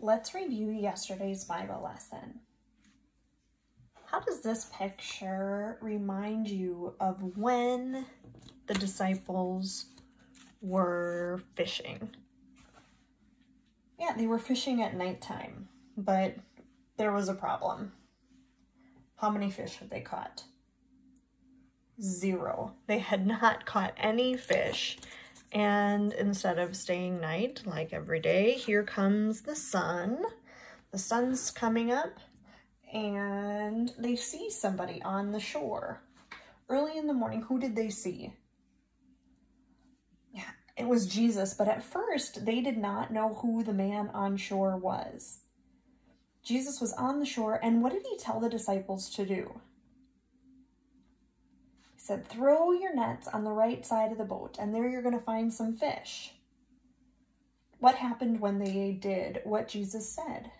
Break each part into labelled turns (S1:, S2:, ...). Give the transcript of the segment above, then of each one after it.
S1: let's review yesterday's Bible lesson. How does this picture remind you of when the disciples were fishing? Yeah, they were fishing at nighttime, but there was a problem. How many fish had they caught? Zero. They had not caught any fish. And instead of staying night like every day, here comes the sun. The sun's coming up and they see somebody on the shore. Early in the morning, who did they see? Yeah, it was Jesus, but at first they did not know who the man on shore was. Jesus was on the shore, and what did he tell the disciples to do? He said, throw your nets on the right side of the boat, and there you're going to find some fish. What happened when they did what Jesus said?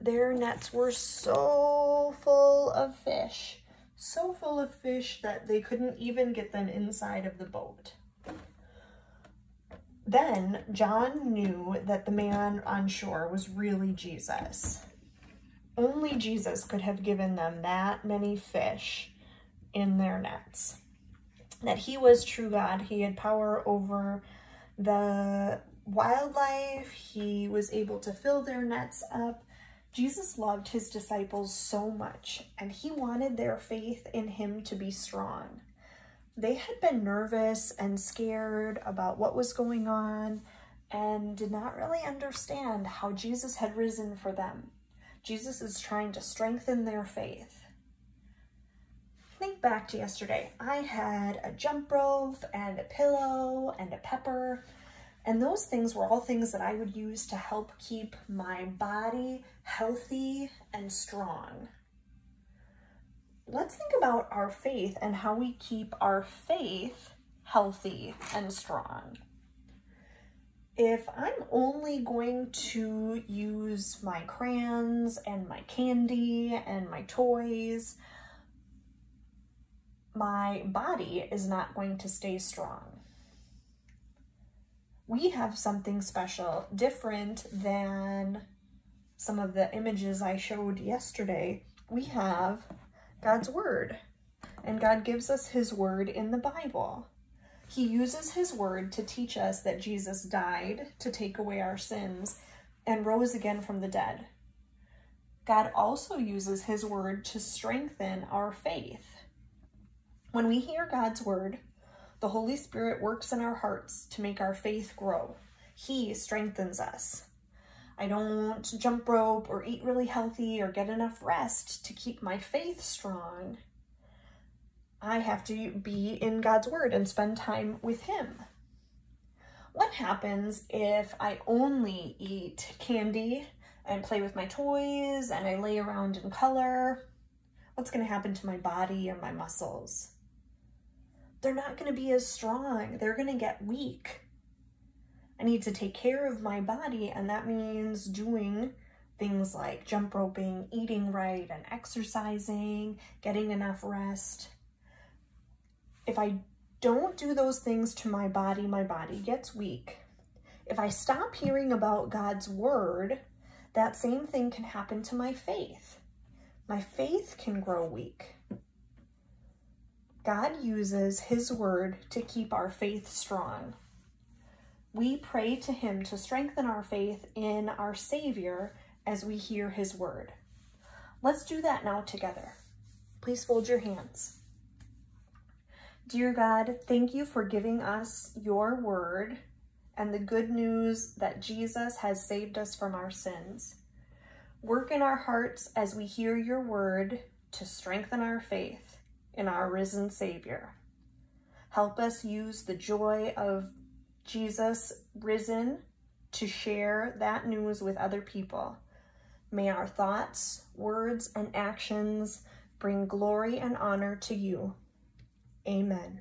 S1: Their nets were so full of fish, so full of fish that they couldn't even get them inside of the boat. Then John knew that the man on shore was really Jesus. Only Jesus could have given them that many fish in their nets. That he was true God. He had power over the wildlife. He was able to fill their nets up. Jesus loved his disciples so much, and he wanted their faith in him to be strong. They had been nervous and scared about what was going on and did not really understand how Jesus had risen for them. Jesus is trying to strengthen their faith. Back to yesterday. I had a jump rope and a pillow and a pepper, and those things were all things that I would use to help keep my body healthy and strong let's think about our faith and how we keep our faith healthy and strong. If I'm only going to use my crayons and my candy and my toys, my body is not going to stay strong. We have something special, different than some of the images I showed yesterday. We have God's word. And God gives us his word in the Bible. He uses his word to teach us that Jesus died to take away our sins and rose again from the dead. God also uses his word to strengthen our faith. When we hear God's word, the Holy Spirit works in our hearts to make our faith grow. He strengthens us. I don't jump rope or eat really healthy or get enough rest to keep my faith strong. I have to be in God's word and spend time with him. What happens if I only eat candy and play with my toys and I lay around in color? What's going to happen to my body and my muscles? They're not going to be as strong. They're going to get weak. I need to take care of my body, and that means doing things like jump roping, eating right, and exercising, getting enough rest. If I don't do those things to my body, my body gets weak. If I stop hearing about God's word, that same thing can happen to my faith. My faith can grow weak. God uses his word to keep our faith strong we pray to him to strengthen our faith in our Savior as we hear his word. Let's do that now together. Please fold your hands. Dear God, thank you for giving us your word and the good news that Jesus has saved us from our sins. Work in our hearts as we hear your word to strengthen our faith in our risen Savior. Help us use the joy of Jesus risen to share that news with other people. May our thoughts, words, and actions bring glory and honor to you. Amen.